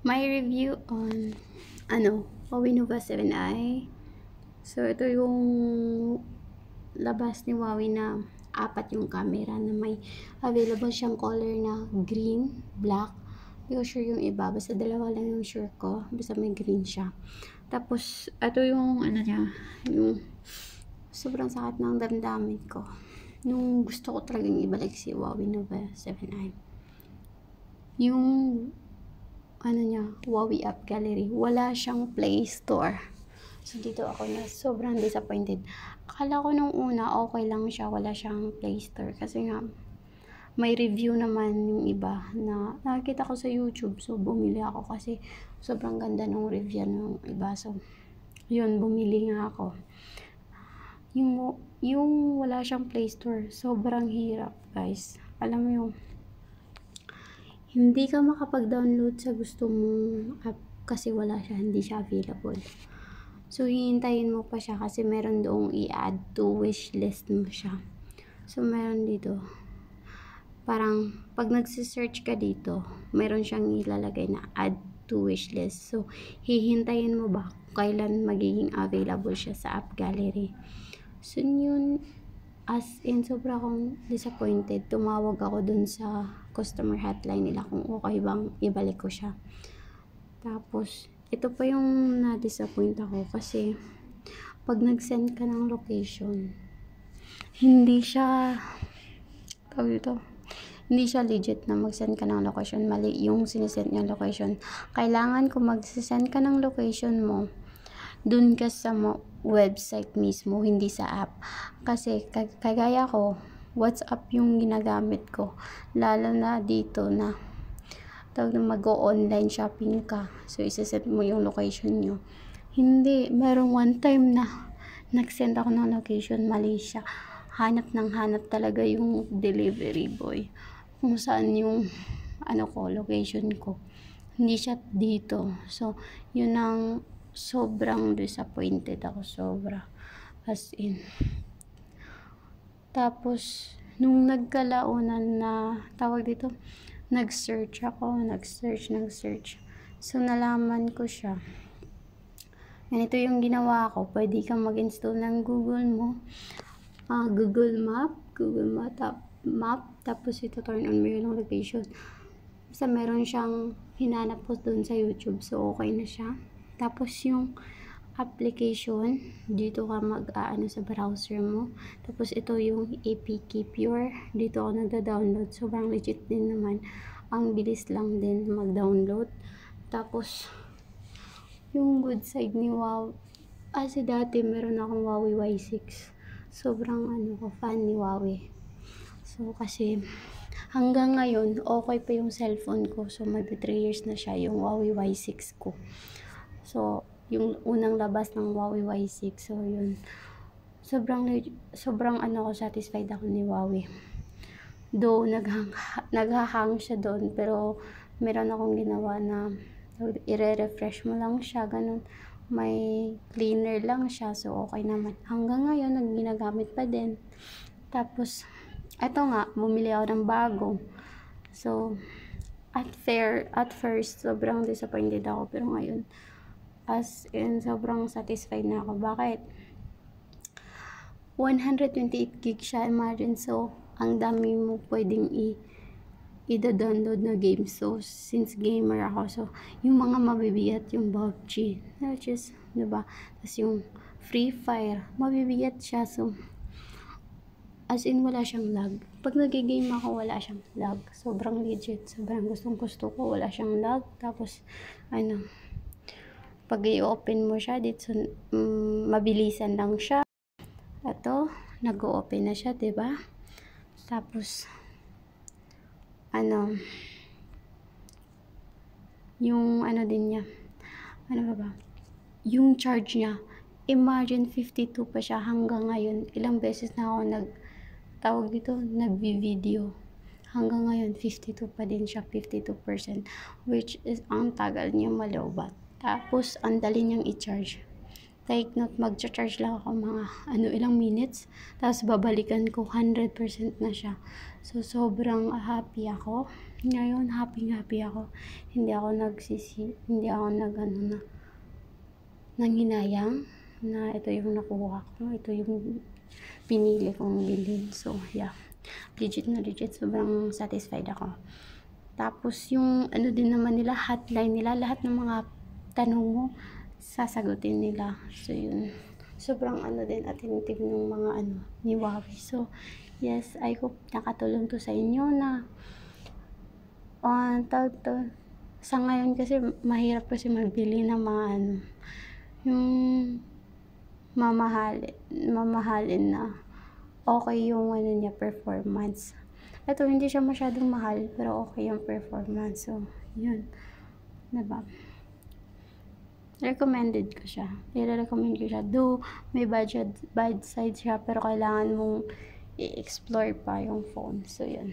my review on ano, Huawei Nova 7i. So, ito yung labas ni Huawei na apat yung camera na may available siyang color na green, black. Hindi ko sure yung iba. Basta dalawa lang yung sure ko. Basta may green siya. Tapos, ito yung ano niya, yung sobrang sakit ng damdamin ko. Nung gusto ko talagang ibalik si Huawei Nova 7i. Yung ano niya, Huawei App Gallery. Wala siyang Play Store. So, dito ako na sobrang disappointed. Akala ko nung una, okay lang siya. Wala siyang Play Store. Kasi nga, may review naman yung iba na nakikita ko sa YouTube. So, bumili ako kasi sobrang ganda ng review ng iba. So, yun, bumili nga ako. Yung, yung wala siyang Play Store, sobrang hirap, guys. Alam mo yung hindi ka makapag-download sa gusto mong app kasi wala siya, hindi siya available. So, hihintayin mo pa siya kasi meron doong i-add to wishlist mo siya. So, meron dito. Parang, pag nagsisearch ka dito, meron siyang ilalagay na add to wishlist. So, hihintayin mo ba kailan magiging available siya sa app gallery. So, yun, As in, sobra akong disappointed. Tumawag ako dun sa customer hotline nila kung okay bang ibalik ko siya. Tapos, ito pa yung na-disappoint ako kasi pag nag-send ka ng location, hindi siya tawag ito, hindi siya legit na mag-send ka ng location. Mali yung sinesend niya location. Kailangan kung mag-send ka ng location mo, dun ka sa website mismo, hindi sa app. Kasi kagaya ko, WhatsApp yung ginagamit ko. Lalo na dito na tawag na mag-online shopping ka. So, isaset mo yung location nyo. Hindi, merong one time na nag-send ako ng location Malaysia. Hanap ng hanap talaga yung delivery boy. Kung saan yung ano ko, location ko. Hindi siya dito. So, yun ang sobrang disappointed ako sobra. As in. Tapos nung nagkalaunan na tawag dito nag-search ako nag-search nag-search. So nalaman ko siya. Ganito yung ginawa ko. Pwede kang mag-install ng google mo. Uh, google map google map, tap, map tapos ito turn on mo yung location. Basta meron siyang hinanap ko dun sa youtube. So okay na siya tapos yung application, dito ka mag-aano sa browser mo. Tapos ito yung APK Pure. Dito ako nagda-download. Sobrang legit din naman. Ang bilis lang din mag-download. Tapos yung good side ni Wow. Kasi dati meron akong Huawei Y6. Sobrang ano ko, fan ni Huawei. So kasi hanggang ngayon, okay pa yung cellphone ko. So magbe 3 years na siya yung Huawei Y6 ko. So, yung unang labas ng Huawei Y6. So, yun. Sobrang, sobrang ano ko, satisfied ako ni Huawei. Though, naghang, naghahang siya doon, pero meron akong ginawa na ire-refresh mo lang siya, ganun. May cleaner lang siya, so okay naman. Hanggang ngayon, nag ginagamit pa din. Tapos, eto nga, bumili ako ng bago. So, at fair, at first, sobrang disappointed ako, pero ngayon, As in, sobrang satisfied na ako. Bakit? 128 gig siya, imagine. So, ang dami mo pwedeng i- i-download na game. So, since gamer ako, so, yung mga mabibigat, yung PUBG, which is, diba? Tapos yung Free Fire, mabibigat siya. So, as in, wala siyang lag. Pag nagigame ako, wala siyang lag. Sobrang legit. Sobrang gustong gusto ko. Wala siyang lag. Tapos, ano, pag i-open mo siya dito um, mabilisan lang siya. Ito nag-open na siya 'di ba tapos ano yung ano din niya ano ba ba? Yung charge niya imagine 52 pa siya hanggang ngayon. Ilang beses na ako nag tawag dito nagvi-video. Hanggang ngayon 52 pa din siya 52% which is ang tagal niya malobat tapos, ang dali niyang i-charge. Take note, mag-charge lang ako mga ano, ilang minutes. Tapos, babalikan ko 100% na siya. So, sobrang happy ako. Ngayon happy happy ako. Hindi ako nagsisi hindi ako nag ano na nanghinayang na ito yung nakuha ko. Ito yung pinili kong bilhin. So yeah. Legit na legit. Sobrang satisfied ako. Tapos yung ano din naman nila hotline nila lahat ng mga tanong mo sasagutin nila so yun sobrang ano din attentive ng mga ano ni Huawei so yes I hope nakatulong to sa inyo na uh, tawag to, sa ngayon kasi mahirap kasi magbili ng mga ano, yung mamahalin, mamahalin na okay yung ano niya performance. Ito hindi siya masyadong mahal pero okay yung performance. So, yun. Diba? Recommended ko siya. I-recommend ko siya. Though, may budget, bad side siya pero kailangan mong i-explore pa yung phone. So, yun.